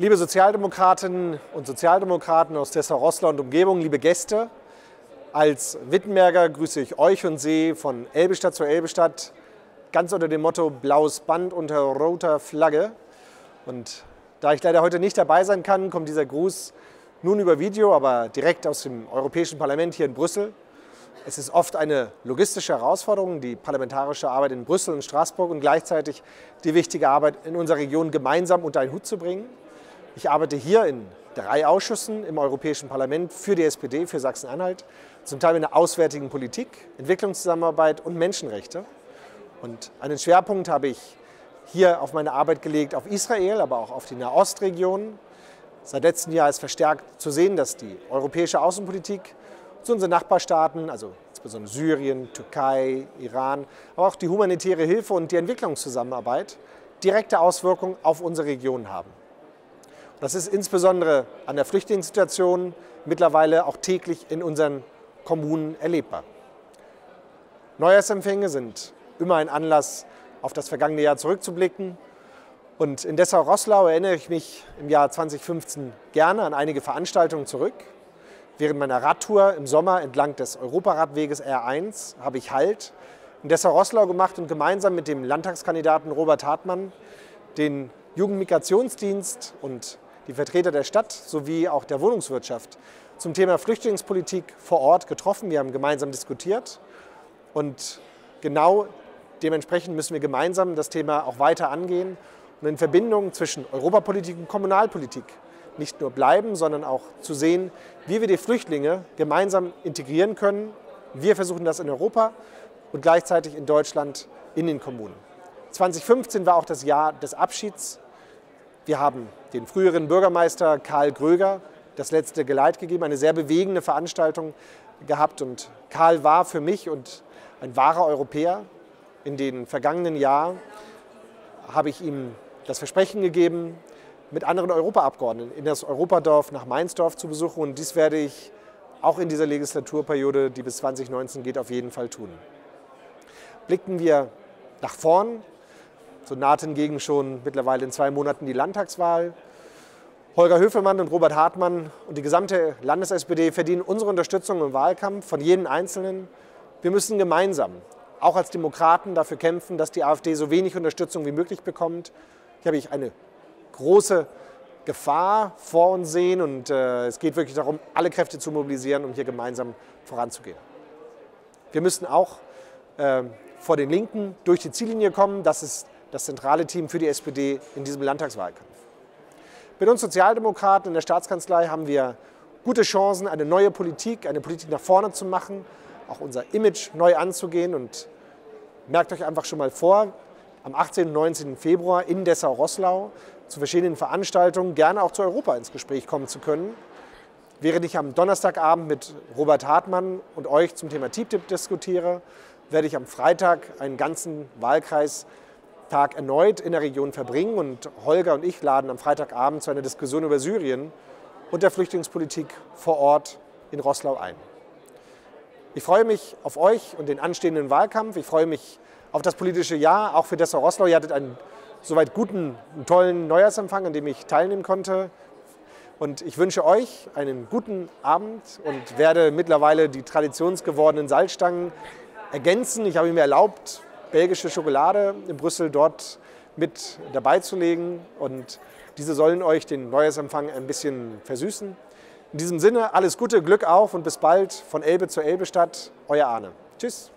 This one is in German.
Liebe Sozialdemokratinnen und Sozialdemokraten aus Dessau-Rosslau und Umgebung, liebe Gäste, als Wittenberger grüße ich euch und Sie von Elbestadt zu Elbestadt, ganz unter dem Motto Blaues Band unter roter Flagge. Und da ich leider heute nicht dabei sein kann, kommt dieser Gruß nun über Video, aber direkt aus dem Europäischen Parlament hier in Brüssel. Es ist oft eine logistische Herausforderung, die parlamentarische Arbeit in Brüssel und Straßburg und gleichzeitig die wichtige Arbeit in unserer Region gemeinsam unter einen Hut zu bringen. Ich arbeite hier in drei Ausschüssen im Europäischen Parlament für die SPD, für Sachsen-Anhalt, zum Teil in der auswärtigen Politik, Entwicklungszusammenarbeit und Menschenrechte. Und einen Schwerpunkt habe ich hier auf meine Arbeit gelegt auf Israel, aber auch auf die Nahostregion. Seit letztem Jahr ist verstärkt zu sehen, dass die europäische Außenpolitik zu unseren Nachbarstaaten, also insbesondere Syrien, Türkei, Iran, aber auch die humanitäre Hilfe und die Entwicklungszusammenarbeit direkte Auswirkungen auf unsere Region haben. Das ist insbesondere an der Flüchtlingssituation mittlerweile auch täglich in unseren Kommunen erlebbar. Neujahrsempfänge sind immer ein Anlass, auf das vergangene Jahr zurückzublicken. Und in Dessau-Rosslau erinnere ich mich im Jahr 2015 gerne an einige Veranstaltungen zurück. Während meiner Radtour im Sommer entlang des Europaradweges R1 habe ich Halt in Dessau-Rosslau gemacht und gemeinsam mit dem Landtagskandidaten Robert Hartmann den Jugendmigrationsdienst und die Vertreter der Stadt sowie auch der Wohnungswirtschaft zum Thema Flüchtlingspolitik vor Ort getroffen. Wir haben gemeinsam diskutiert und genau dementsprechend müssen wir gemeinsam das Thema auch weiter angehen und in Verbindung zwischen Europapolitik und Kommunalpolitik nicht nur bleiben, sondern auch zu sehen, wie wir die Flüchtlinge gemeinsam integrieren können. Wir versuchen das in Europa und gleichzeitig in Deutschland in den Kommunen. 2015 war auch das Jahr des Abschieds wir haben den früheren Bürgermeister Karl Gröger das letzte Geleit gegeben, eine sehr bewegende Veranstaltung gehabt. Und Karl war für mich und ein wahrer Europäer. In den vergangenen Jahren habe ich ihm das Versprechen gegeben, mit anderen Europaabgeordneten in das Europadorf nach Mainzdorf zu besuchen. Und dies werde ich auch in dieser Legislaturperiode, die bis 2019 geht, auf jeden Fall tun. Blicken wir nach vorn, naht hingegen schon mittlerweile in zwei Monaten die Landtagswahl. Holger Höfelmann und Robert Hartmann und die gesamte Landes-SPD verdienen unsere Unterstützung im Wahlkampf von jedem Einzelnen. Wir müssen gemeinsam, auch als Demokraten, dafür kämpfen, dass die AfD so wenig Unterstützung wie möglich bekommt. Hier habe ich eine große Gefahr vor uns sehen und äh, es geht wirklich darum, alle Kräfte zu mobilisieren, um hier gemeinsam voranzugehen. Wir müssen auch äh, vor den Linken durch die Ziellinie kommen. Das ist das zentrale Team für die SPD in diesem Landtagswahlkampf. Mit uns Sozialdemokraten in der Staatskanzlei haben wir gute Chancen, eine neue Politik, eine Politik nach vorne zu machen, auch unser Image neu anzugehen. Und merkt euch einfach schon mal vor, am 18. und 19. Februar in Dessau-Rosslau zu verschiedenen Veranstaltungen, gerne auch zu Europa ins Gespräch kommen zu können. Während ich am Donnerstagabend mit Robert Hartmann und euch zum Thema TTIP diskutiere, werde ich am Freitag einen ganzen Wahlkreis Tag erneut in der Region verbringen. Und Holger und ich laden am Freitagabend zu einer Diskussion über Syrien und der Flüchtlingspolitik vor Ort in Rosslau ein. Ich freue mich auf euch und den anstehenden Wahlkampf. Ich freue mich auf das politische Jahr, auch für Dessau-Rosslau. Ihr hattet einen soweit guten, tollen Neujahrsempfang, an dem ich teilnehmen konnte. Und ich wünsche euch einen guten Abend und werde mittlerweile die traditionsgewordenen Salzstangen ergänzen. Ich habe mir erlaubt, belgische Schokolade in Brüssel dort mit dabei zu legen. Und diese sollen euch den Neujahrsempfang ein bisschen versüßen. In diesem Sinne, alles Gute, Glück auf und bis bald von Elbe zur Elbestadt, euer Arne. Tschüss.